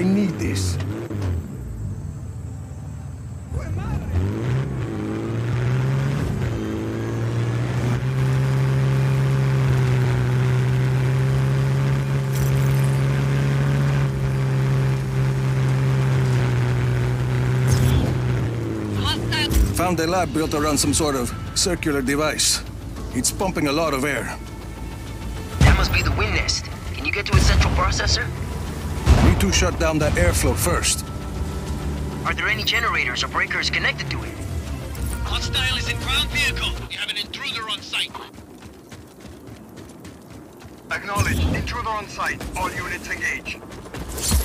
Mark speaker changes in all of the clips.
Speaker 1: I need this. Found a lab built around some sort of circular device. It's pumping a lot of air.
Speaker 2: That must be the wind nest. Can you get to its central processor?
Speaker 1: Need to shut down that airflow first.
Speaker 2: Are there any generators or breakers connected to it?
Speaker 3: Hostile is in ground vehicle. We have an intruder on site.
Speaker 4: Acknowledged. Intruder on site. All units engage.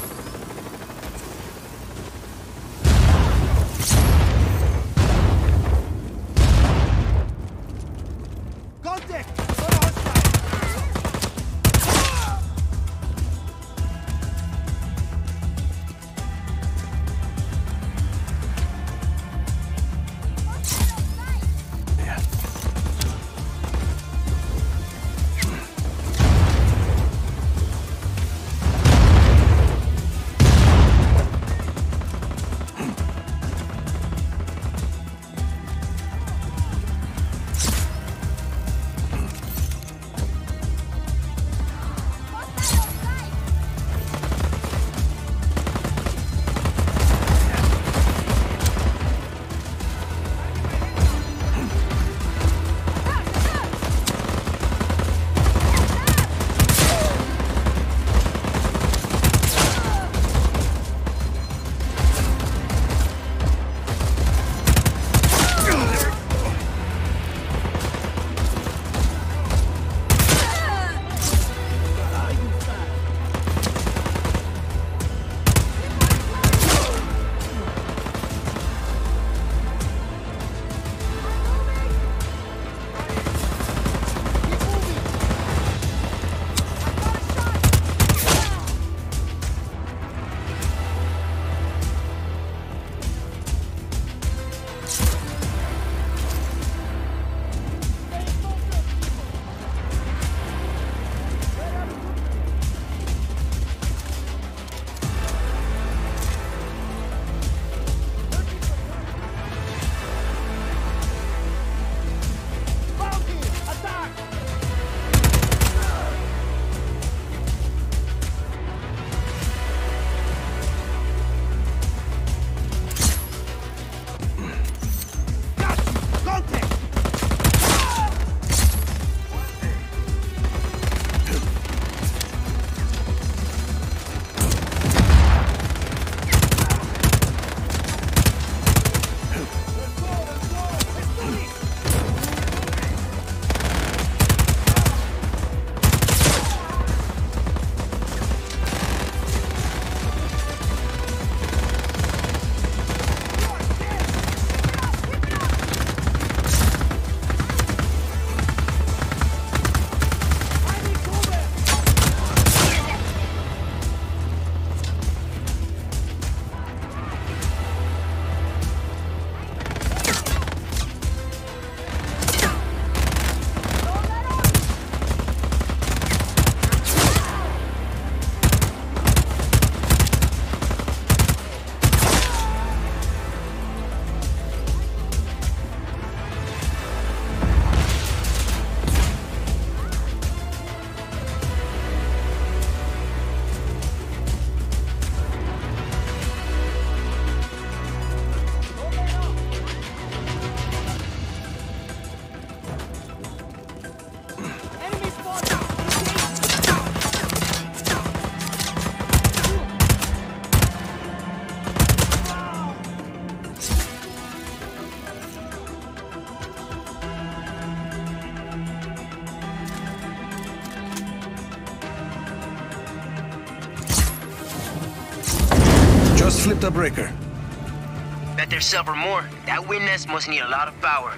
Speaker 1: Just flipped a breaker.
Speaker 2: Bet there's several more. That wind nest must need a lot of power.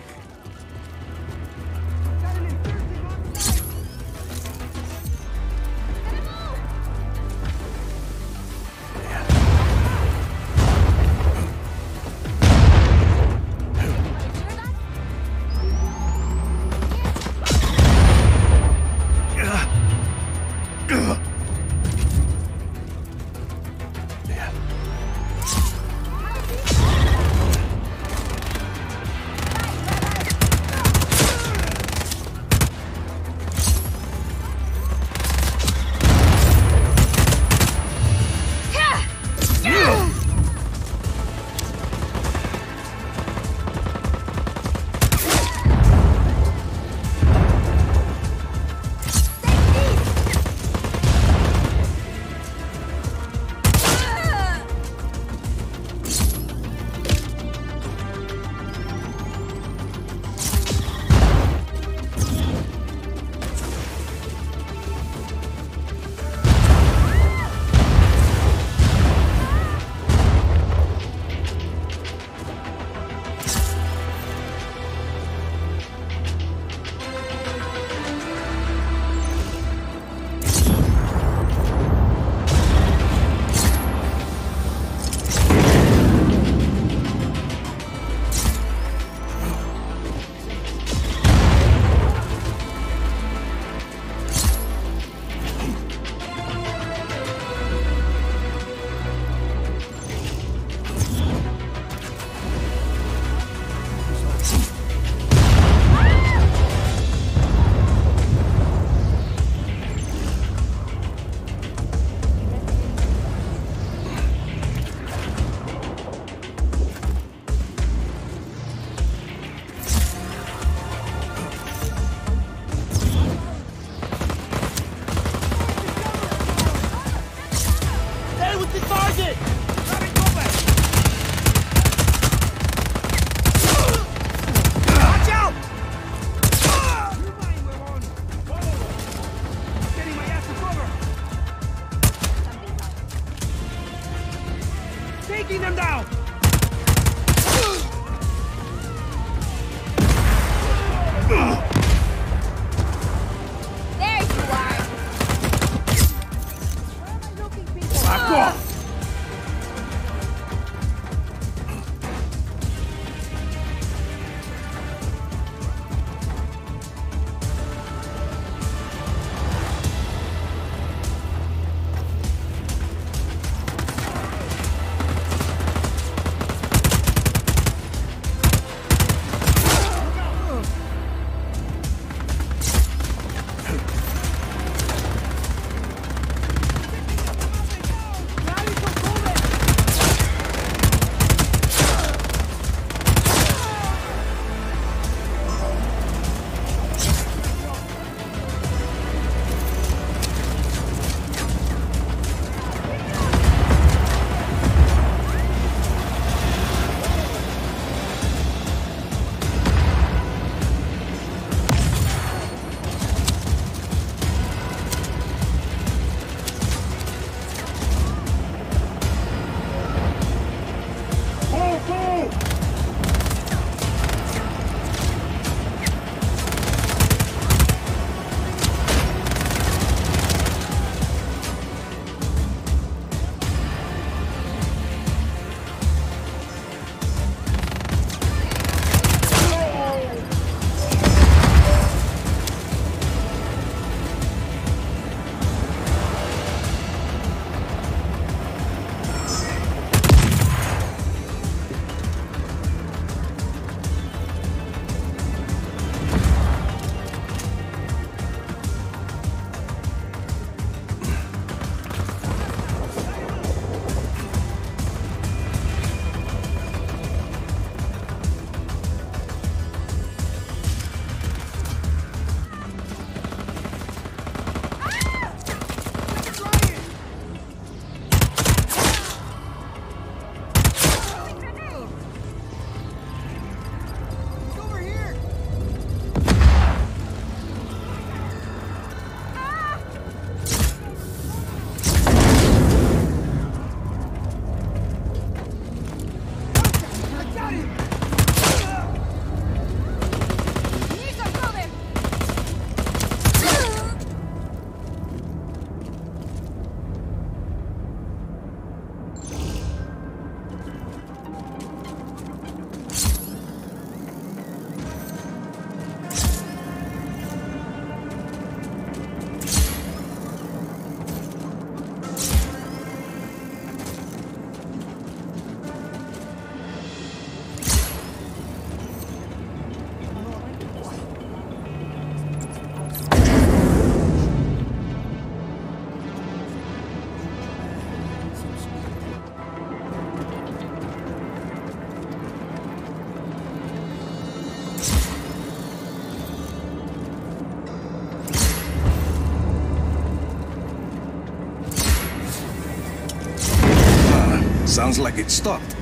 Speaker 1: Sounds like it stopped.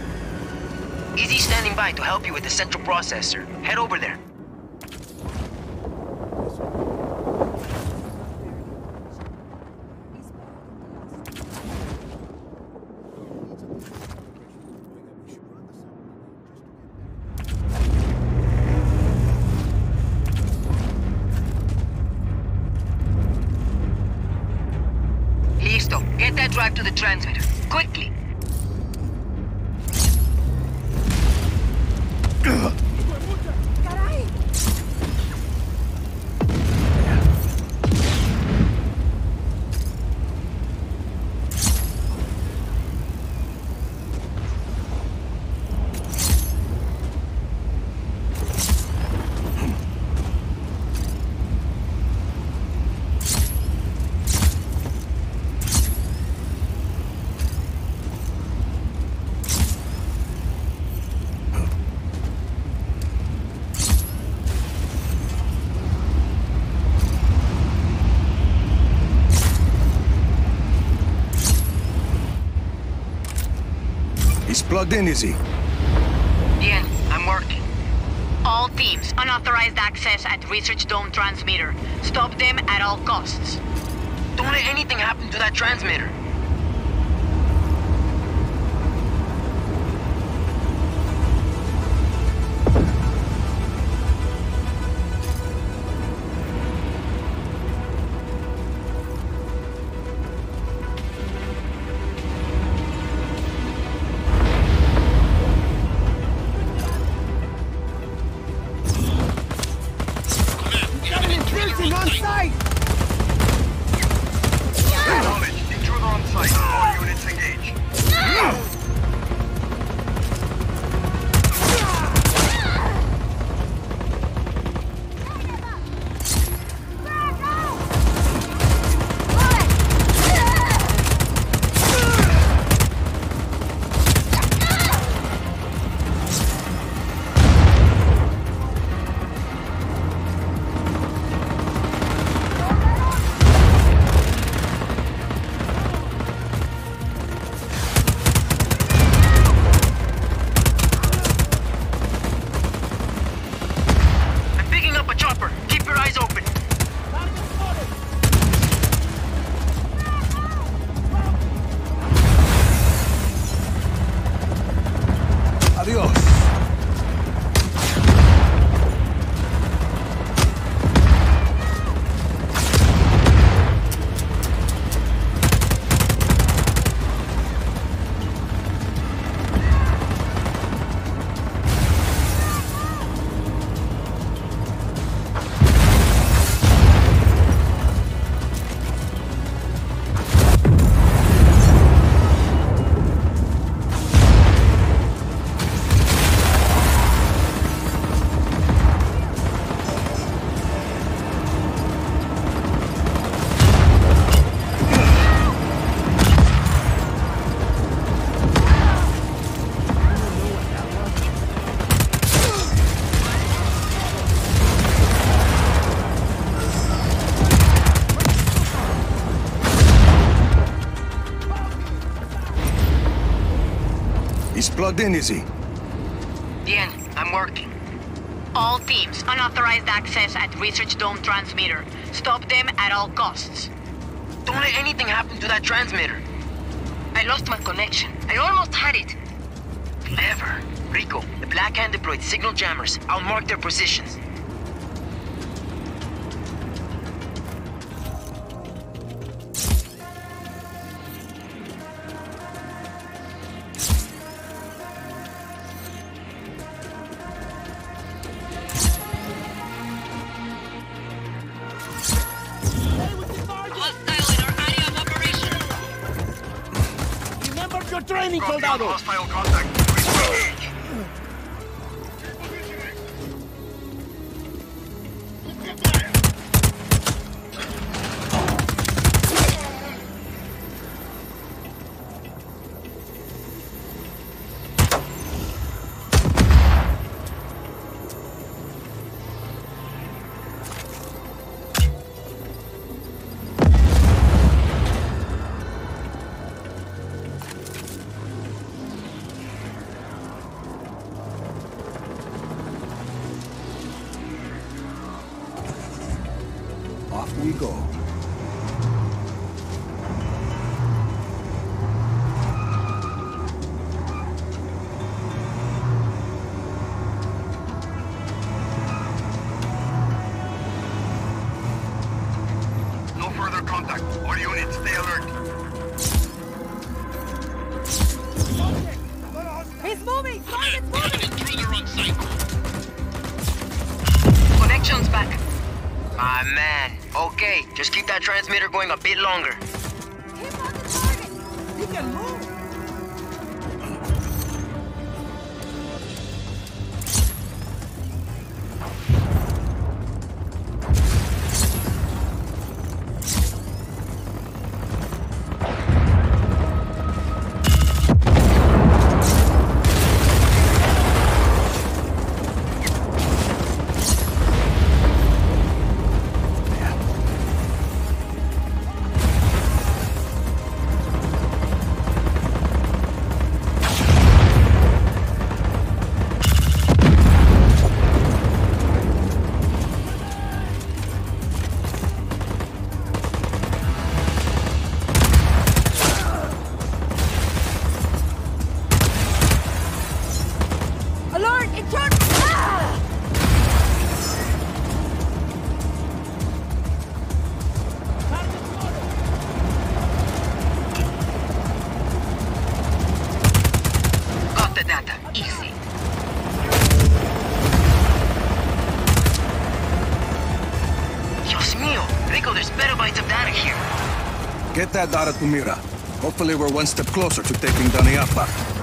Speaker 2: Easy standing by to help you with the central processor. Head over there. Listo. Get that drive to the transmitter. Quickly.
Speaker 5: Caray!
Speaker 1: He's plugged in, is he?
Speaker 2: Bien, I'm working.
Speaker 6: All teams, unauthorized access at Research Dome transmitter. Stop them at all costs.
Speaker 2: Don't let anything happen to that transmitter.
Speaker 1: Enemy on site! Plugged in, is he?
Speaker 2: Bien, I'm working.
Speaker 6: All teams, unauthorized access at Research Dome transmitter. Stop them at all costs.
Speaker 2: Don't let anything happen to that transmitter. I lost my connection. I almost had it. Clever. Rico, the Black Hand deployed signal jammers. I'll mark their positions.
Speaker 7: Your training, soldado!
Speaker 4: hostile contact.
Speaker 1: We go.
Speaker 2: Longer. Here.
Speaker 1: Get that data to Mira. Hopefully we're one step closer to taking down Illapa.